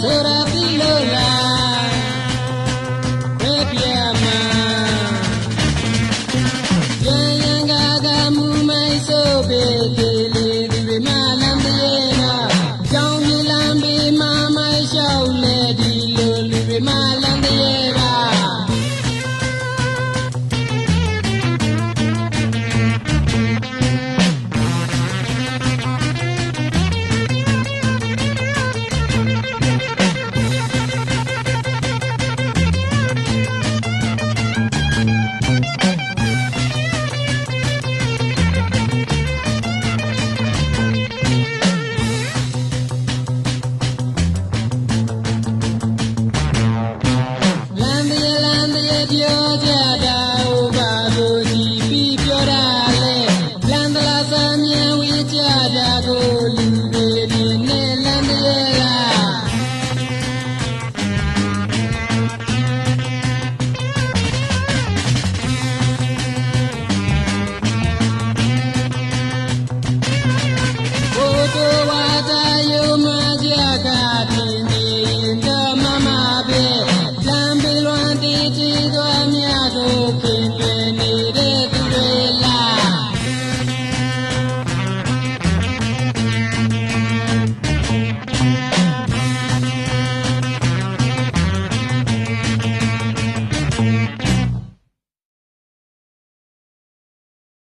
será Thank you.